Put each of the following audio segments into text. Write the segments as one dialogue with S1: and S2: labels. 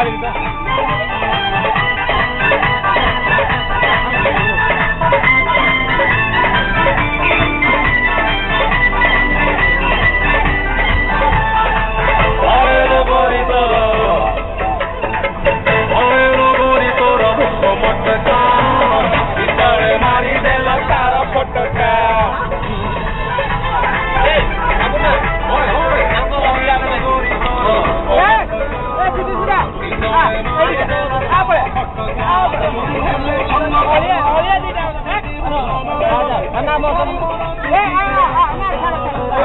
S1: Everybody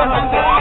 S1: 啊，那